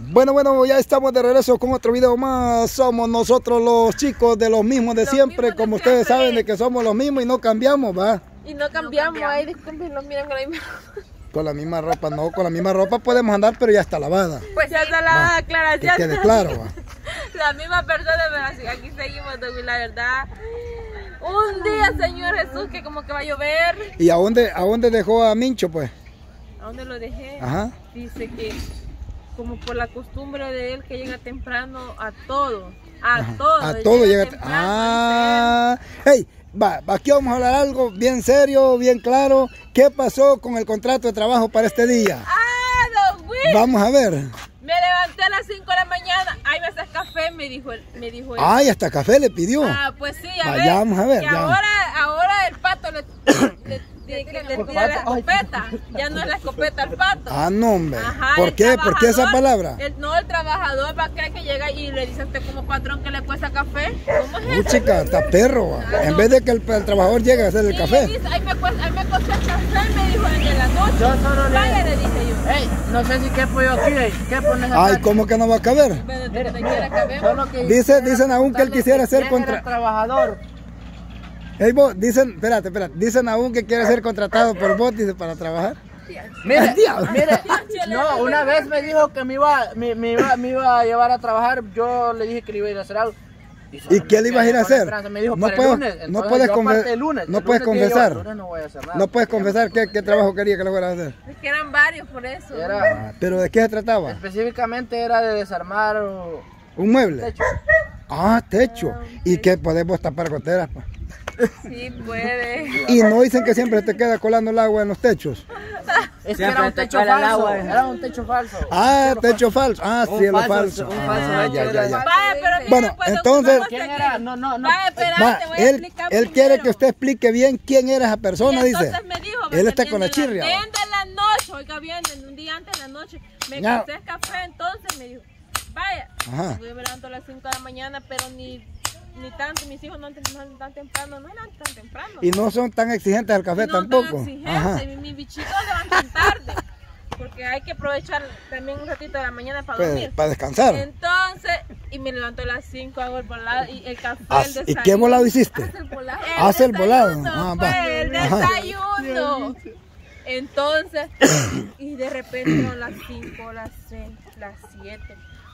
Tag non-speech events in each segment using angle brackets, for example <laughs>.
Bueno, bueno, ya estamos de regreso con otro video más. Somos nosotros los chicos de los mismos de Los siempre, mismos de como ustedes saben de que somos los mismos y no cambiamos, va. Y no cambiamos, ahí disculpen, no miren con la misma. Con la misma ropa, no, con la misma ropa podemos andar, pero ya está lavada. Pues ya está la Que aclaración. quede claro, va. <laughs> La misma persona, pero así, aquí seguimos, la verdad. Un día, Señor Jesús, que como que va a llover. ¿Y a dónde, a dónde dejó a Mincho, pues? ¿A dónde lo dejé? Ajá. Dice que como por la costumbre de él que llega temprano a todo. A todo. A todo llega. temprano, Ah, hey, va, aquí vamos a hablar algo bien serio, bien claro. ¿Qué pasó con el contrato de trabajo para este día? Ah, Don Will. Vamos a ver. Me levanté a las 5 de la mañana. Ay, me haces café, me dijo él. Me dijo él. Ay, hasta café le pidió. Ah, pues sí, a ver. A ver, ya. ahora, ahora el pato le, <clears throat> le- que le tira la escopeta. Ya no es la escopeta al pato. Ah, no, hombre. Ajá, ¿Por qué? ¿Por qué esa palabra? el- no, el trabajador va a creer que llega y le dice a usted como patrón que le cuesta café. ¿Cómo es Uy, eso? chica, está perro. va. En vez de que el, el trabajador llegue a hacer el Y café. dice, ay, me cuesta, me costó el café, me dijo en la noche. Yo solo le- Vaya, le dije yo. Ey, no sé si quepo yo aquí. ¿qué pones acá? Ay, ¿cómo que no va a caber? Pero vemos. Solo que Dice- dicen aún que él quisiera ser ¿Quién era contra- el trabajador. Dicen, espérate, espérate. Dicen aún que quiere ser contratado por vos, dice, para trabajar. Mire, mire, <laughs> no, una vez me dijo que me iba, me, me iba, me iba a llevar a trabajar, yo le dije que le iba a ir a hacer algo. ¿Y qué le ibas a ir a hacer? Me dijo No puedo- el lunes. no puedes el lunes, no el puedes lunes dije yo, confesar. no voy a hacer nada. No puedes confesar qué, qué trabajo quería que le fuera a hacer. Es que eran varios por eso. Era, Ah, ¿Pero de qué se trataba? específicamente era de desarmar ¿Un mueble? techo. Ah, techo. ¿Y qué podemos tapar goteras? pa? Sí, puede. Y no dicen que siempre te queda colando el agua en los techos. Es que era un te techo falso. agua. Era un techo falso. Ah, techo falso. Ah, Un cielo falso, falso. un Ah, falso ya, hecho ya, ya. Mire, Bueno, pues, entonces- ¿Quién era? No, no, no. Vaya, espérate, Va, voy a él, explicar él quiere que usted explique bien quién era esa persona, y dice. entonces me dijo, Él está con la chirria. De la noche, oiga bien, un día antes de la noche. Me Ya. cansé café, entonces me dijo, vaya. Ajá. Levanto a las 5 de la mañana, pero ni, ni tanto, mis hijos no eran tan, tan temprano, no eran tan temprano. Y no son tan exigentes al café no tan tampoco. y mis bichitos levantan tarde. Porque hay que aprovechar también un ratito de la mañana para Pues, dormir. para descansar. Entonces, y me levanto a las 5, hago el volado y el café, Ah, el ¿Y qué volado hiciste? Hace el volado. Hace el volado. desayuno, Ah, pues, el Ajá. desayuno. Entonces, <coughs> y de repente son las 5, las 6, las 7.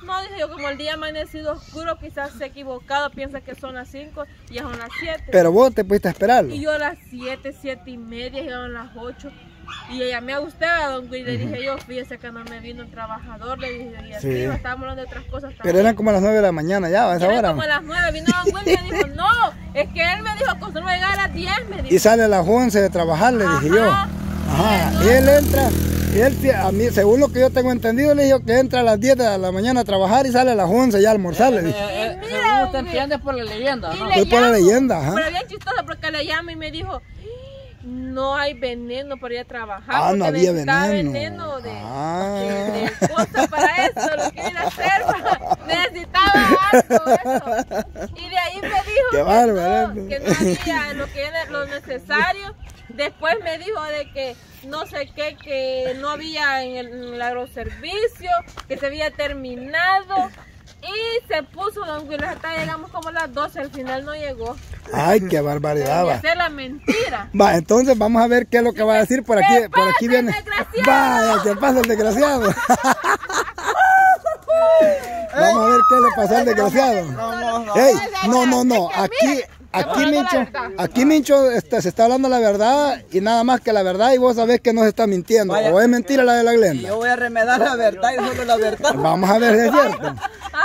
No, dije yo, como el día amanecido oscuro, quizás se ha equivocado, piensa que son las 5 y son las 7. Pero vos te pudiste a esperarlo. Y yo a las 7, 7 y media, llegaron las 8. Y le llamé a usted, a don Gui, le dije yo, fíjese que no me vino el trabajador, le dije, y así, Sí. estábamos hablando de otras cosas. Pero también. eran como las 9 de la mañana ya, a esa Eran hora. como a las 9, vino don Gui y me dijo, no, es que él me dijo, acostumbró a llegar a las 10, me dijo. Y sale a las 11 de trabajar, le dije yo. Ajá. Ajá. Y él entra, y él, a mí, según lo que yo tengo entendido, le dijo que entra a las 10 de la mañana a trabajar y sale a las 11 ya a almorzar, le dije. Eh, eh, mira, según usted entiende por la leyenda, ¿no? le Fue por la leyenda, ajá. Pero bien chistoso porque le llamo y me dijo, no hay veneno para ir a trabajar. Ah, no porque había necesitaba veneno. de, Ah. de, de cosas para eso, lo que iba a hacer. para- <laughs> necesitaba algo, eso. Y de ahí me dijo Qué que, bárbaro, no, ¿eh? que no había lo que era lo necesario. Después me dijo de que no sé qué, que no había en el, en el agroservicio, que se había terminado. Y se puso Don Willis hasta llegamos como a las 12, al final no llegó. Ay, qué barbaridad, va. hacer la mentira. Va, entonces vamos a ver qué es lo que va a decir por aquí. ¿Qué Por aquí pasa, viene. desgraciado? Vaya, ¿qué pasa el desgraciado? <laughs> vamos a ver qué le pasó al desgraciado. Ey, no, no, no. Aquí, aquí Mincho, aquí Mincho este, se está hablando la verdad y nada más que la verdad y vos sabés que no se está mintiendo. O es mentira la de la Glenda. yo voy a remedar la verdad y solo la verdad. Vamos a ver si es cierto.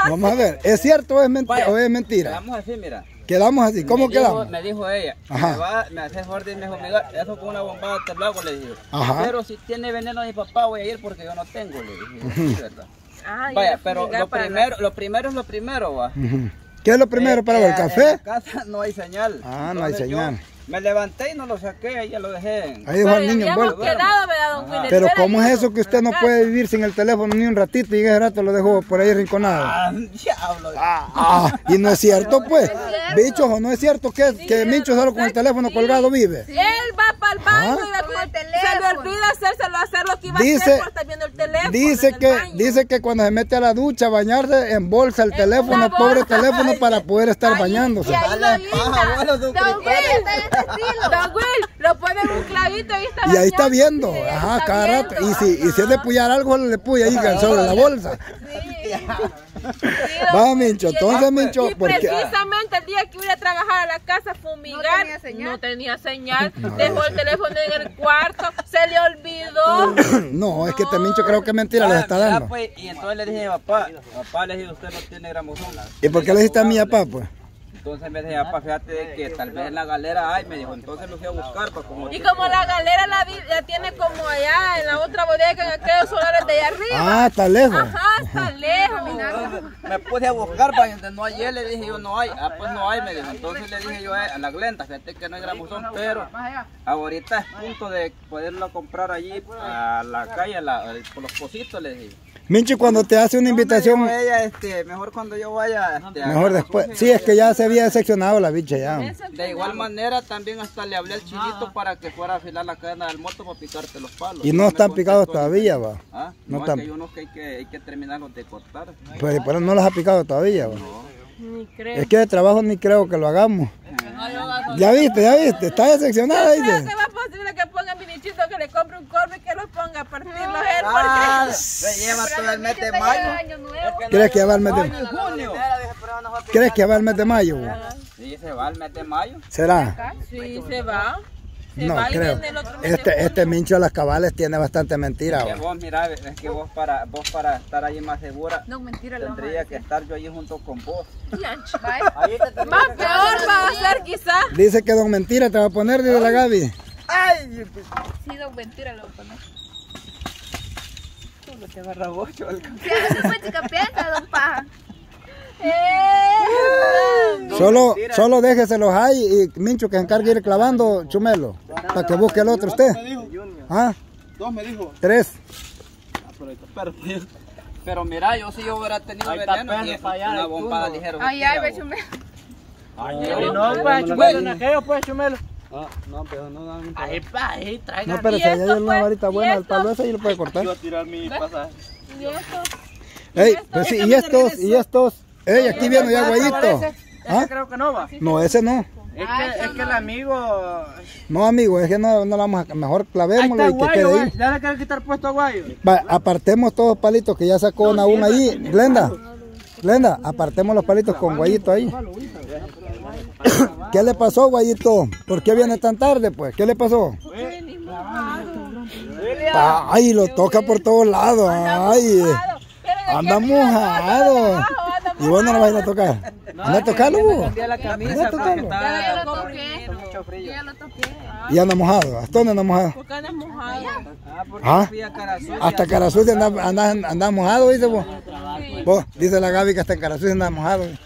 Vamos a ver, ¿es cierto o es, menti- Vaya, o es mentira? Quedamos así, mira. Quedamos así, ¿cómo me dijo, quedamos? me dijo ella, Ajá. me, va, me hace orden, me dijo, mira, eso con una bombada te lo hago, le dije. Ajá. Pero si tiene veneno mi papá voy a ir porque yo no tengo, le dije. Sí, ¿verdad? Ah, Vaya, ya pero lo primero, lo primero es lo primero, va. Ujú. ¿Qué es lo primero Eh, para el En café? la casa no hay señal. Ah, no hay señal. Me levanté y no lo saqué, ahí ya lo dejé. en- Ahí dejó al Pero niño envuelto. quedado, ¿verdad, don Willis? Pero ¿cómo es eso que usted en no puede vivir sin el teléfono ni un ratito y ese rato lo dejó por ahí rinconado? Ah, <laughs> diablo. Ah, y no es cierto pues. Bichos, ¿o no es cierto que, que Mincho solo con el teléfono colgado vive? Él va para el baño Ah. y va con el teléfono. Se le olvida hacérselo, hacer lo que iba a Dice- hacer por estar viendo el Dice teléfono. Dice en el que, baño. dice que cuando se mete a la ducha a bañarse, embolsa el teléfono, una pobre teléfono, para poder estar bañándose. Y ahí lo linda. abuelo, don Don Don Will, lo pone en un clavito y está Y ahí está viendo, ahí ajá, está cada rato. viendo, Y si, y si es de puyar algo, le puya ahí sobre la bolsa. Sí. <laughs> Va, Mincho, entonces, Mincho, Y porque... precisamente el día que iba a trabajar a la casa a fumigar, No tenía señal. no tenía señal, <laughs> dejó el teléfono en el cuarto, se le olvidó. <coughs> No, es que este Mincho creo que mentira les Ah, está mira, dando. pues, y entonces le dije a mi papá, papá le dije, usted no tiene gramosón. ¿Y por qué le dijiste a mi papá, pues? Entonces me dije, papá, fíjate de que tal vez en la galera hay, me dijo, entonces lo fui a buscar para como... Y como la galera la, vi- la tiene como allá en la otra bodega, en aquellos solares de allá arriba. Ah, está lejos. Ajá, está lejos. Entonces, me puse a buscar para donde no hay, le dije yo no hay, ah pues no hay, me dijo, entonces le dije yo eh, a la glenda, fíjate que no hay gramosón, pero ahorita es punto de poderlo comprar allí a la calle, a la- por los pocitos, le dije. Mincho, cuando te hace una invitación, ella, este, mejor cuando yo vaya, este, mejor después. Sí, es que ya se había seccionado la bicha ya. De igual manera, también hasta le hablé al chinito para que fuera a afilar la cadena del moto para picarte los palos. Y no están picados todavía, va. Ah, No no, están. hay unos que hay que, hay que terminarlos de cortar. Pues pero no los ha picado todavía, va. Ni creo. Es que de trabajo ni creo que lo hagamos. Ya viste, ya viste, está decepcionada, Yo creo que va posible que ponga a mi nichito que le compre un corvo y que lo ponga a partirlo él. Ah, Porque... se lleva todo el mes de mayo. ¿Crees que va el mes de, junio. ¿Crees que va el mes de mayo? va? Sí, se va el mes de mayo. ¿Será? Sí, se va. Se No va y creo. viene el otro mes de Este, este. Mincho de las cabales tiene bastante mentira, Que va. vos, mira, es que vos para, vos para estar ahí más segura, No, mentira, tendría que estar yo ahí junto con vos. <laughs> Ahí te Más que- peor va a ser quizás. Dice que don Mentira te va a poner, dice la Gaby. Ay, Sí, no, mentira, lo voy a poner. no te agarra bocho, el ca- Sí, así fue, chica, piensa, don Paja. Solo, solo déjeselos ahí y Mincho que se encargue de ir clavando chumelo. Para que busque el otro usted. ¿Ah? Dos me dijo. Tres. Pero, <laughs> pero mira, yo si yo hubiera tenido veneno, y una bombada ligera. Ay, ay, ve, chumel. No, pues, chumelo, aquello, pues, chumelo. Ah, no, pero no dan Ahí, pa, ahí, traiga. No, pero ¿Y si hay una pues? varita ¿Y buena al esto? palo ese y lo puede cortar. Yo a tirar mi pasaje. Y esto, Ey, pues sí, y estos, y estos. Ey, aquí viene ya guayito. Ese ¿Ah? creo que no va. No, ese no. Es que, es que el amigo... No, amigo, es que no, no la vamos a. Mejor clavémoslo y que guayo, quede güey. ahí. Ya le quiero quitar puesto a guayo. Va, apartemos todos los palitos que ya sacó una una ahí. Glenda, Glenda, apartemos los palitos con guayito ahí. ¿Qué le pasó, guayito? ¿Por qué viene tan tarde, pues? ¿Qué le pasó? Ay, lo toca por todos lados. Ay, anda mojado. ¿Y vos no lo vas a ir a tocar? Anda a tocarlo, vos. Cambié la camisa Anda a tocarlo. Ya lo toqué. mucho Yo frío. ya lo toqué. Y anda mojado. ¿Hasta dónde anda mojado? porque andas mojado. Ah, porque Ah. fui a cara sucia. Hasta cara sucia anda, anda, anda mojado, dice vos. Vos, dice la Gaby que hasta en cara sucia anda mojado. <laughs>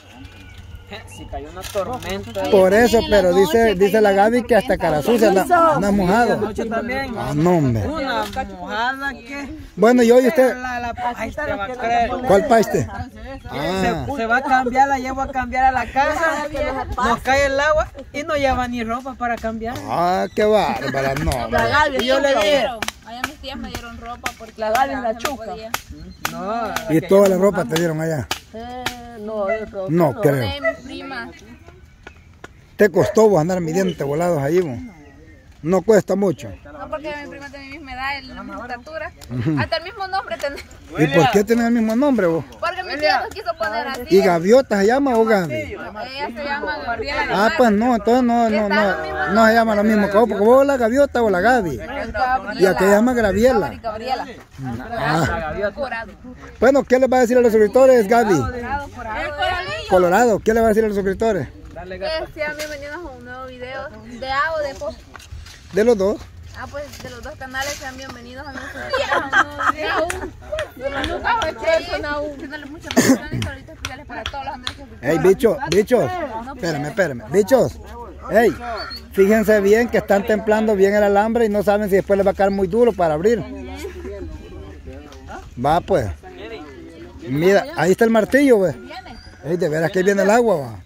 Si cayó una tormenta. Por eso, pero dice, dice la Gaby que hasta cara sucia anda, anda mojado. También. Ah, no, hombre. Una mojada que... Bueno, y hoy usted, La, la va creer. ¿cuál paiste? Ah, Se va a cambiar, la llevo a cambiar a la casa, nos cae el agua y no lleva ni ropa para cambiar. ah, qué bárbara, no. hombre. Y yo le dije, Allá mis tías me dieron ropa porque La Gaby la no chuca. no, Y toda la ropa te dieron allá. eh, no, ropa. No creo. De mi prima. Te costó vos andar midiendo volados ahí, vos. No cuesta mucho. No, porque mi prima tiene mi misma edad, la misma estatura. Hasta el mismo nombre tiene. ¿Y por qué tiene el mismo nombre vos? Porque mi tía nos quiso poner así. ¿Y gaviota se llama o Gaby? Ella se llama Gabriela. Ah, pues no, entonces no, no, no, no se llama lo mismo que vos, porque vos la gaviota o la Gaby. Y aquella se llama Graviela. Gabriela. Ah. Corado. Bueno, ¿qué le va a decir a los suscriptores, Gaby? Colorado, ¿qué le va a decir a los suscriptores? Que sean bienvenidos a un nuevo video de A o de Pop. De los dos. Ah, pues de los dos canales sean bienvenidos <laughs> a que Ey, bichos, bichos. Espérame, espérame. Bichos. Ey, fíjense bien que están templando bien el alambre y no saben si después les va a caer muy duro para abrir. Va pues. Mira, ahí está el martillo, ve. Ey, de veras que viene el agua, va.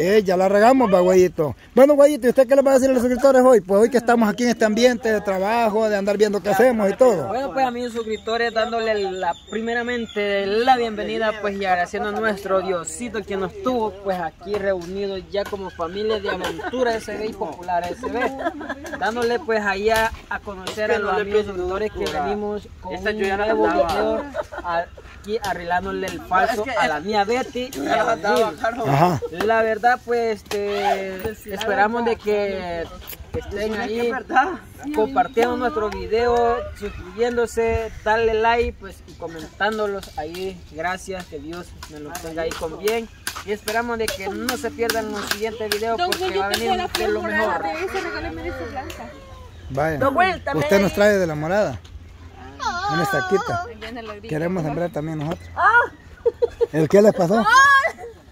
Eh, ya la regamos, va, Guayito. Bueno, Guayito, ¿y usted qué le va a decir a los suscriptores hoy? Pues hoy que estamos aquí en este ambiente de trabajo, de andar viendo qué hacemos y todo. Bueno, pues a mis suscriptores dándole la, primeramente la bienvenida pues y agradeciendo a nuestro Diosito que nos tuvo pues aquí reunidos ya como familia de aventura SB y popular SB. Dándole pues allá a conocer a los amigos suscriptores que venimos con un nuevo video aquí arreglándole el falso a la mía Betty. y a. Ajá. La verdad, pues, este, esperamos de que estén ahí compartiendo nuestro video, suscribiéndose, darle like, pues, y comentándolos ahí. Gracias, que Dios me lo tenga ahí con bien. Y esperamos de que no se pierdan los siguientes videos porque Will, va a yo venir la de lo mejor. Vaya. Usted nos trae de la morada. Una. Queremos sembrar también nosotros. ¿El qué les pasó?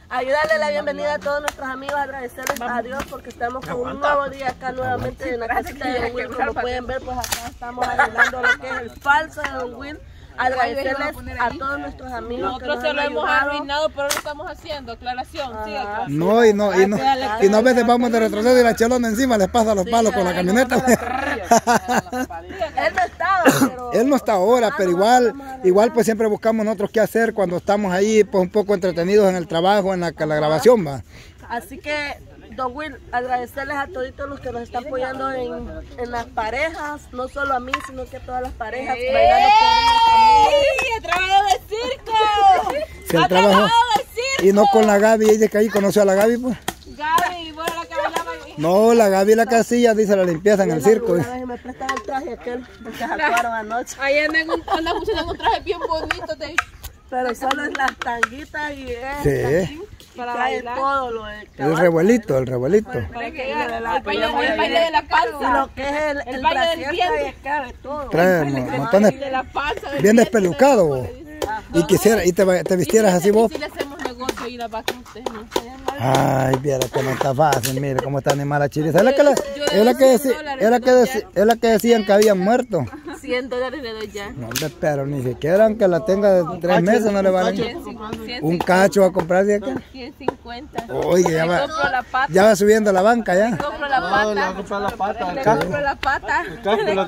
Ayudarle la bienvenida a todos nuestros amigos, agradecerles a Dios porque estamos con un nuevo día acá nuevamente en la casita de Don Will. Como pueden ver, pues acá estamos arreglando lo que es el falso de Don Will. Agradecerles a todos nuestros amigos Nosotros que se lo hemos arruinado, pero lo estamos haciendo. Aclaración, sí, aclaración. No, y no, y no, y no a veces vamos de retroceso y la chelona encima les pasa los palos con la camioneta. <laughs> Él no estaba, pero... Él no está ahora, pero igual, igual pues siempre buscamos nosotros qué hacer cuando estamos ahí pues un poco entretenidos en el trabajo, en la, en la grabación, va. Así que, Don Will, agradecerles a toditos los que nos están apoyando en, en las parejas, no solo a mí, sino que a todas las parejas, él ¡Ha trabajó trabajado de circo! y no con la Gaby, ella que ahí conoció a la Gaby, pues. Gaby, bueno, la que bailaba ahí. No, la Gaby la casilla dice la limpieza en el circo. Me prestan el traje aquel que sacaron anoche, Ahí andan un, anda en un traje bien bonito de, pero solo es las tanguitas y es Sí, para bailar. todo lo de el revuelito, el revuelito. Para que el baile, de la panza. lo que es el, el, baile del vientre. todo. Trae mo- montones, De la panza. del bien despelucado. Y quisiera, y te, te vistieras así vos. Ustedes, ¿no? Ay, viera que no está fácil, mire cómo está animada la chiriza. Es la que, la- es la que, es la que, deci- es la que decían que habían muerto. 100 dólares le doy ya. No, hombre, pero ni siquiera aunque la tenga de tres meses no le valen. 100, Un cacho va a comprar de acá. 150. Oye, ya va, Compro la pata. ya va subiendo la banca ya. Compro la pata. comprar la pata, Le compro la pata.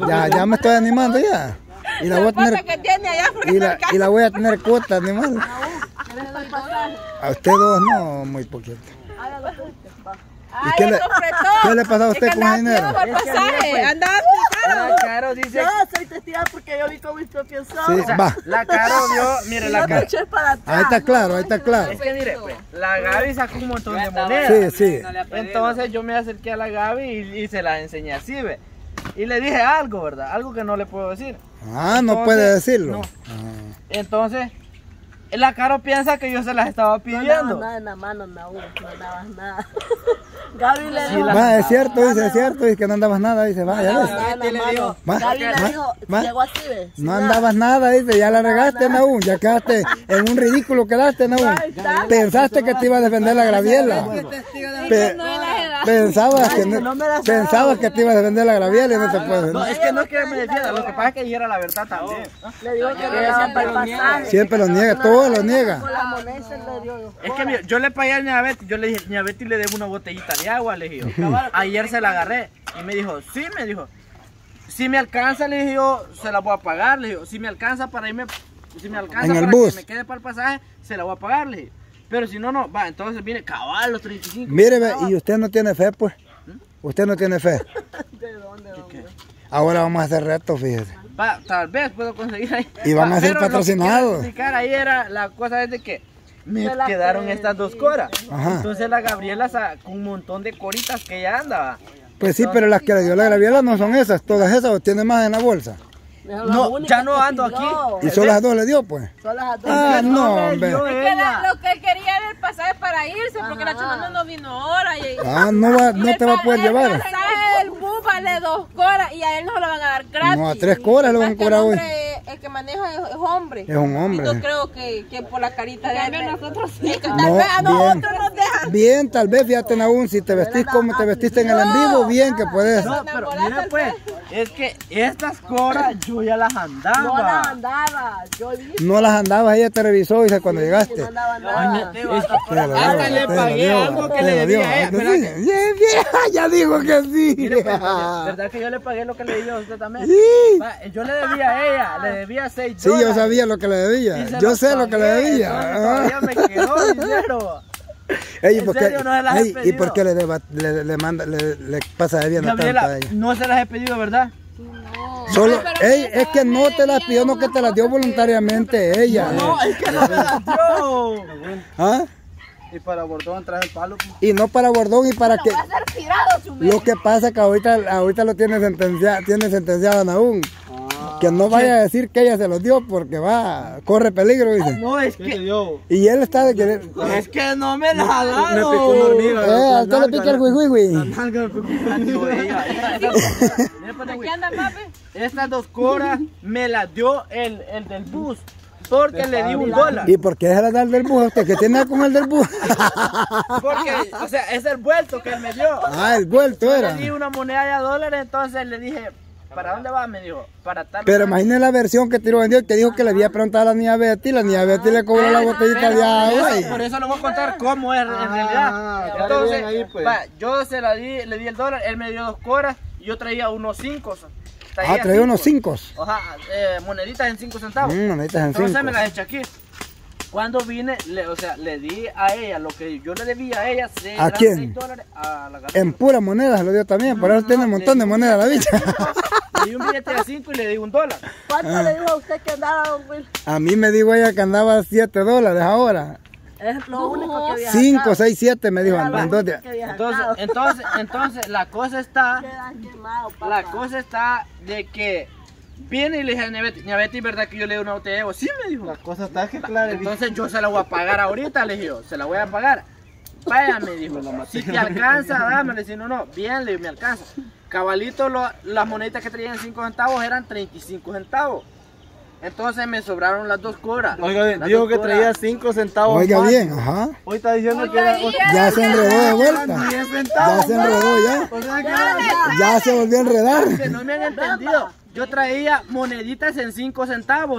Ya, ya me estoy animando ya. Y la voy a tener, que tiene allá porque y la, y la voy a tener cuota animal. A usted dos no, muy poquito. Ay, qué le- qué le pasó a usted Es que con el dinero? pasaje, andaba La Caro dice, Yo soy testiga porque yo vi con mis propios ojos. Sí, va. la Caro vio, mire la Caro. Ahí está claro, ahí está claro. Es que mire, pues, la Gaby sacó un montón de monedas. Sí, sí. Entonces yo me acerqué a la Gaby y, y se las enseñé así, ve. Y le dije algo, ¿verdad? Algo que no le puedo decir. Ah, no puede decirlo. no. Ah. Entonces, la Caro piensa que yo se las estaba No pidiendo. nada en la mano, no, no dabas nada. Gaby le dijo, Va, es cierto, dice, es cierto, dice que no andabas nada, dice, va, ya ves. Gaby le dijo, llegó así, ¿ves? No andabas nada, dice, ya la regaste, Naúm, ya quedaste en un ridículo, quedaste, Naúm. Pensaste que te iba a defender la graviela. Pe- pensabas que no- pensabas que te iba a defender la graviela y no te puedes. No, es que no es que me defienda, lo que pasa es que dijera la verdad también. Le dijo que para el pasaje. Siempre lo niega, todo lo niega. Es que yo le pagué a Ña Betty, yo le dije, Ña Betty le debo una botellita de agua, le dije. <laughs> Ayer se la agarré y me dijo, sí, me dijo. Si me alcanza, le dije yo, se la voy a pagar, le digo. Si me alcanza para irme, si me alcanza para bus. que me quede para el pasaje, se la voy a pagar, le dije. Pero si no, no, va, entonces viene cabal los 35. Mire, ve, y usted no tiene fe, pues. Usted no tiene fe. <laughs> Ahora vamos a hacer retos, fíjese. Va, tal vez puedo conseguir ahí. Y van a ser pero lo que patrocinados. ahí era la cosa es de que me quedaron estas dos coras. Ajá. Entonces la Gabriela sacó un montón de coritas que ella andaba. Pues sí, pero las que le dio la graviela no son esas, todas esas o tiene más en la bolsa. No, ya no ando aquí. Y solo las dos le dio, pues. Son las dos. Ah, no, hombre. Es que la- lo que quería era el pasaje para irse, porque la chonona no vino ahora. Y, Ah, no, va, no te va a poder el llevar. pasaje del bus vale dos coras y a él no se lo van a dar gratis. No, a tres coras le van a que cobrar el hoy. el que maneja es, hombre. Es un hombre. Y no creo que, que por la carita de él. nosotros sí. que tal No, vez a bien. nosotros nos dejan. Bien, tal vez, fíjate aún, si te vestís como te vestiste en el en vivo, bien que puedes. No, pero mira pues, es que estas coras yo ya las andaba. No la andaba, yo No las andabas, ella te revisó, dice, cuando llegaste. que no andaba nada. Te lo dio, Hasta le lo pagué algo que te le debía dio. a ella, ¿Ah, que ¿verdad sí? <laughs> <laughs> ya dijo que sí. Mire, pues, ¿verdad que yo le pagué lo que le debía a usted también? Sí. Va, Yo le debía a ella, le debía 6 Sí, yo sabía lo que le debía. Y Yo sé lo que le debía. Todavía me quedó <laughs> dinero. <laughs> Ey, ¿y ¿En por qué- serio no se las he ey, ¿Y por qué le, deba- le, le manda, le, le pasa de bien a tanta a Gabriela, ella? no se las he pedido, ¿verdad? Solo, ey, es que no te las pidió, no que te las dio voluntariamente ella. No, es que no me las dio. ¿Ah? Y para Bordón traje el palo. pues. Y no para Bordón y para que... Va a ser tirado, Lo que pasa es que ahorita, ahorita lo tiene sentenciado, tiene sentenciado aún. Que no vaya a decir que ella se los dio porque va, corre peligro, dice. No, es ¿Qué te que, dio? Y él está de querer... es que no me las ha dado. Me picó una hormiga. Eh, a usted le pica el güey, güey. Nalga me picó ella. <laughs> Estas dos coras me las dio el, el del bus. Porque le di un dólar. ¿Y por qué se la da el del bus usted? ¿Qué tiene con el del bus? <laughs> Porque, o sea, es el vuelto que él me dio. ah, el vuelto era. le di una moneda de dólares, entonces le dije, ¿para dónde va? Me dijo, para tal. Pero imagínese la versión que tiró vendió, que dijo que le había preguntado a la niña Betty, la niña Betty le cobró la botellita de agua. Por eso, le voy a contar cómo es en Ah, realidad. Entonces, ahí, pues. va, yo se la di, le di el dólar, él me dio dos coras y yo traía unos cinco. Ah, traía unos cinco. Ajá, eh, moneditas en cinco centavos. Mm, moneditas en Entonces cinco. me las eché aquí. Cuando vine, le, o sea, le di a ella lo que yo le debía a ella, seis- ¿A eran quién? seis dólares a la En pura moneda se lo dio también, por eso tiene un montón de monedas la bicha. <laughs> Di un billete de 5 y le di un dólar. ¿Cuánto Ah. le dijo a usted que andaba, don Will? A mí me dijo ella que andaba 7 dólares ahora. Es lo único que había 5, 6, 7 me dijo. Entonces, entonces, entonces, la cosa está, <laughs> papá. la cosa está de que viene y le dije a Niabeti, Niabeti, ¿verdad que yo le di una botella de agua? Sí, me dijo. La cosa está que claro. Entonces yo se la voy a pagar ahorita, le dije yo, se la voy a pagar. Vaya, me dijo, si te alcanza, dámele, si no, no, bien, le digo, me alcanza. Cabalito, lo- las moneditas que traían 5 centavos eran 35 centavos. Entonces me sobraron las dos coras. Oiga, bien, dijo que traía 5 centavos. Oiga más. bien, ajá. Hoy está diciendo que era. Ya se enredó de vuelta. 10 centavos. Ya se enredó ya. O sea que era- Ya se volvió a enredar. Que no me han entendido. Yo traía moneditas en 5 centavos.